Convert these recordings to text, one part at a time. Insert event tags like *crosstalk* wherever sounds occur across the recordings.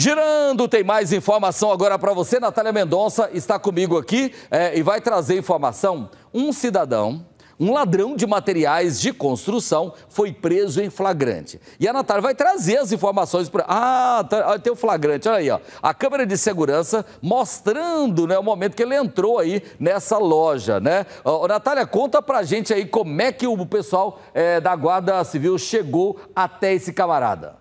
Girando, tem mais informação agora para você. Natália Mendonça está comigo aqui é, e vai trazer informação. Um cidadão, um ladrão de materiais de construção, foi preso em flagrante. E a Natália vai trazer as informações para. Ah, tá, tem o flagrante, olha aí, ó. A câmera de segurança mostrando né, o momento que ele entrou aí nessa loja, né? Natália, conta pra gente aí como é que o pessoal é, da Guarda Civil chegou até esse camarada.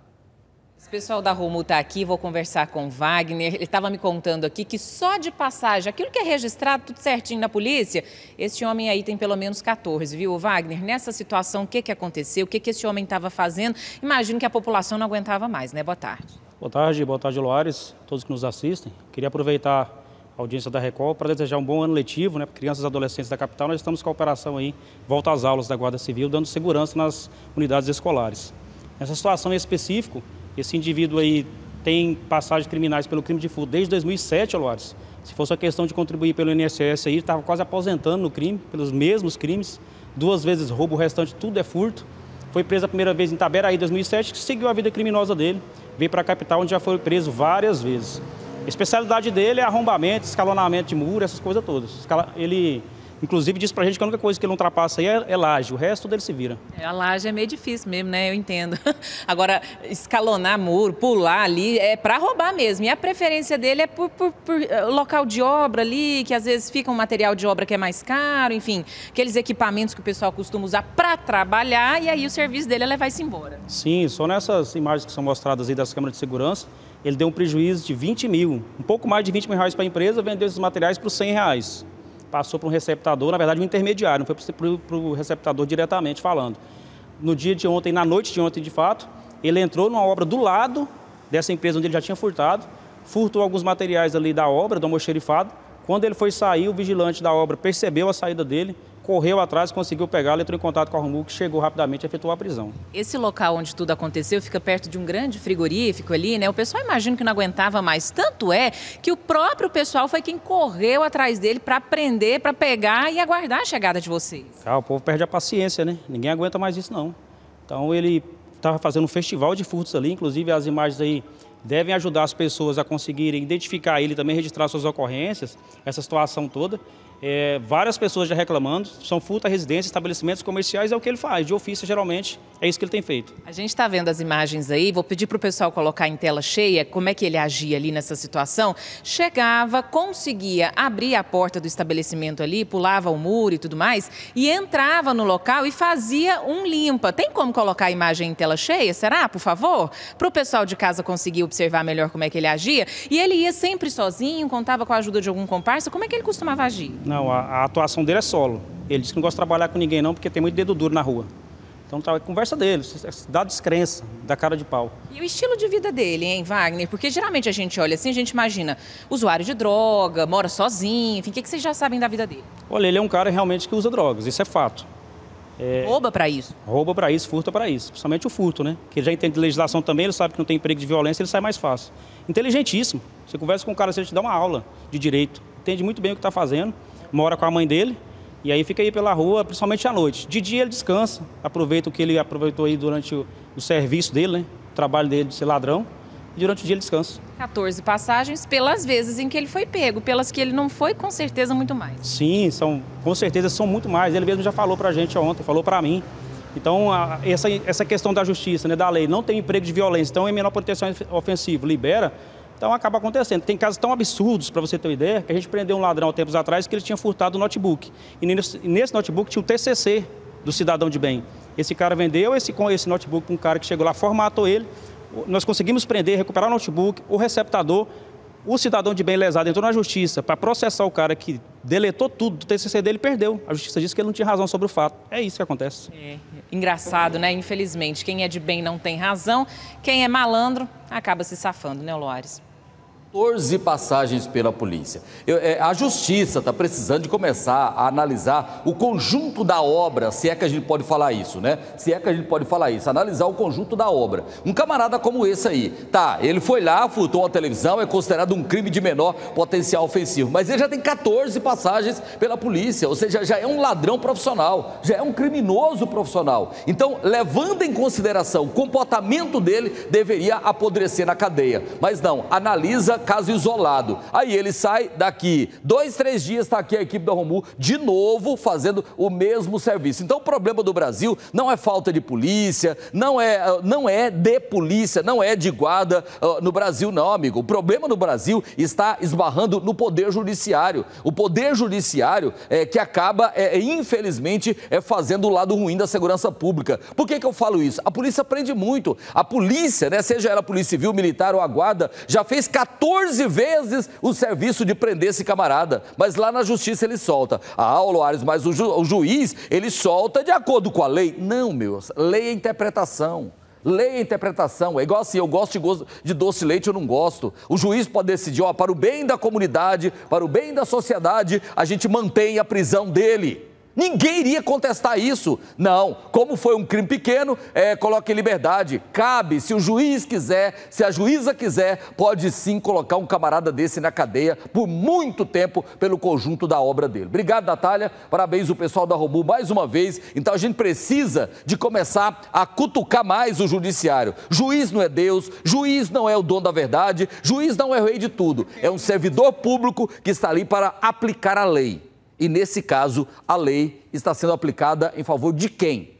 O pessoal da Romu está aqui, vou conversar com o Wagner. Ele estava me contando aqui que só de passagem, aquilo que é registrado tudo certinho na polícia, esse homem aí tem pelo menos 14, viu, Wagner? Nessa situação, o que, que aconteceu? O que, que esse homem estava fazendo? Imagino que a população não aguentava mais, né? Boa tarde. Boa tarde, boa tarde, Loares, todos que nos assistem. Queria aproveitar a audiência da Record para desejar um bom ano letivo, né, para crianças e adolescentes da capital. Nós estamos com a operação aí, volta às aulas da Guarda Civil, dando segurança nas unidades escolares. Nessa situação em específico, esse indivíduo aí tem passagens criminais pelo crime de furto desde 2007, Aloares. Se fosse uma questão de contribuir pelo INSS aí, estava quase aposentando no crime, pelos mesmos crimes. Duas vezes roubo, o restante tudo é furto. Foi preso a primeira vez em Taberaí em 2007, seguiu a vida criminosa dele. Veio para a capital, onde já foi preso várias vezes. A especialidade dele é arrombamento, escalonamento de muro, essas coisas todas. Ele Inclusive, diz pra gente que a única coisa que ele não ultrapassa aí é, é laje, o resto dele se vira. É, a laje é meio difícil mesmo, né? Eu entendo. *laughs* Agora, escalonar muro, pular ali, é para roubar mesmo. E a preferência dele é por, por, por, eh, local de obra ali, que às vezes fica um material de obra que é mais caro, enfim, aqueles equipamentos que o pessoal costuma usar para trabalhar, e aí o serviço dele é levar isso embora. Sim, só nessas imagens que são mostradas aí das câmeras de segurança, ele deu um prejuízo de 20 mil, um pouco mais de 20 mil reais para a empresa, vendeu esses materiais por 100 reais passou para um receptador, na verdade um intermediário, não foi para o receptador diretamente falando. No dia de ontem, na noite de ontem, de fato, ele entrou numa obra do lado dessa empresa onde ele já tinha furtado, furtou alguns materiais ali da obra, do almoxerifado. Quando ele foi sair, o vigilante da obra percebeu a saída dele, correu atrás, conseguiu pegá-lo, entrou em contato com a Romu, que chegou rapidamente e efetuou a prisão. Esse local onde tudo aconteceu fica perto de um grande frigorífico ali, né? O pessoal imagina que não aguentava mais. Tanto é que o próprio pessoal foi quem correu atrás dele para prender, para pegar e aguardar a chegada de vocês. Ah, o povo perde a paciência, né? Ninguém aguenta mais isso, não. Então ele estava fazendo um festival de furtos ali, inclusive as imagens aí devem ajudar as pessoas a conseguirem identificar ele também registrar suas ocorrências, essa situação toda. É, várias pessoas já reclamando, são furta residências, estabelecimentos comerciais, é o que ele faz, de ofício geralmente, é isso que ele tem feito. A gente está vendo as imagens aí, vou pedir para o pessoal colocar em tela cheia como é que ele agia ali nessa situação. Chegava, conseguia abrir a porta do estabelecimento ali, pulava o muro e tudo mais, e entrava no local e fazia um limpa. Tem como colocar a imagem em tela cheia, será, por favor? Para o pessoal de casa conseguir observar melhor como é que ele agia. E ele ia sempre sozinho, contava com a ajuda de algum comparsa, como é que ele costumava agir? Não, a, a, atuação dele é solo. Ele disse que não gosta de trabalhar com ninguém não, porque tem muito dedo duro na rua. Então, tá, conversa dele, dá descrença, da cara de pau. E o estilo de vida dele, hein, Wagner? Porque geralmente a gente olha assim, a gente imagina usuário de droga, mora sozinho, enfim, o que, que vocês já sabem da vida dele? Olha, ele é um cara realmente que usa drogas, isso é fato. É, rouba para isso? Rouba para isso, furta para isso. Principalmente o furto, né? Que ele já entende legislação também, ele sabe que não tem perigo de violência, ele sai mais fácil. Inteligentíssimo. Você conversa com um cara, você te dá uma aula de direito. Entende muito bem o que está fazendo mora com a mãe dele, e aí fica aí pela rua, principalmente à noite. De dia ele descansa, aproveita o que ele aproveitou aí durante o, o serviço dele, né? O trabalho dele de ser ladrão. E durante o dia ele descansa. 14 passagens pelas vezes em que ele foi pego, pelas que ele não foi, com certeza muito mais. Sim, são, com certeza são muito mais. Ele mesmo já falou pra gente ontem, falou pra mim. Então, a, essa, essa questão da justiça, né, da lei, não tem emprego de violência, então é menor proteção ofensiva, libera, então acaba acontecendo. Tem casos tão absurdos, para você ter uma ideia, que a gente prendeu um ladrão há tempos atrás que ele tinha furtado o notebook. E nesse, notebook tinha o TCC do cidadão de bem. Esse cara vendeu esse, esse notebook para um cara que chegou lá, formatou ele. Nós conseguimos prender, recuperar o notebook, o receptador. O cidadão de bem lesado entrou na justiça para processar o cara que deletou tudo do TCC dele perdeu. A justiça disse que ele não tinha razão sobre o fato. É isso que acontece. É, engraçado, né? Infelizmente, quem é de bem não tem razão. Quem é malandro acaba se safando, né, Loares? 14 passagens pela polícia. Eu, é, a justiça está precisando de começar a analisar o conjunto da obra, se é que a gente pode falar isso, né? Se é que a gente pode falar isso, analisar o conjunto da obra. Um camarada como esse aí, tá, ele foi lá, furtou uma televisão, é considerado um crime de menor potencial ofensivo, mas ele já tem 14 passagens pela polícia, ou seja, já é um ladrão profissional, já é um criminoso profissional. Então, levando em consideração o comportamento dele, deveria apodrecer na cadeia. Mas não, analisa caso isolado. Aí ele sai daqui, dois, três dias está aqui a equipe da Romu de novo fazendo o mesmo serviço. Então o problema do Brasil não é falta de polícia, não é, não é de polícia, não é de guarda uh, no Brasil, não, amigo. O problema no Brasil está esbarrando no poder judiciário. O poder judiciário é que acaba, é, infelizmente, é fazendo o lado ruim da segurança pública. Por que, que eu falo isso? A polícia prende muito. A polícia, né, seja ela polícia civil, militar ou a guarda, já fez 14 14 vezes o serviço de prender esse camarada, mas lá na justiça ele solta. Ah, Loares, mas o, ju, o juiz, ele solta de acordo com a lei. Não, meu, lei é interpretação. Lei é interpretação. É igual assim, eu gosto de, doce leite, eu não gosto. O juiz pode decidir, ó, para o bem da comunidade, para o bem da sociedade, a gente mantém a prisão dele. Ninguém iria contestar isso. Não, como foi um crime pequeno, é, coloque em liberdade. Cabe, se o juiz quiser, se a juíza quiser, pode sim colocar um camarada desse na cadeia por muito tempo pelo conjunto da obra dele. Obrigado, Natália. Parabéns o pessoal da Robu mais uma vez. Então a gente precisa de começar a cutucar mais o judiciário. Juiz não é Deus, juiz não é o dono da verdade, juiz não é o rei de tudo. É um servidor público que está ali para aplicar a lei. E nesse caso, a lei está sendo aplicada em favor de quem?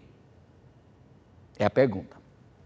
É a pergunta.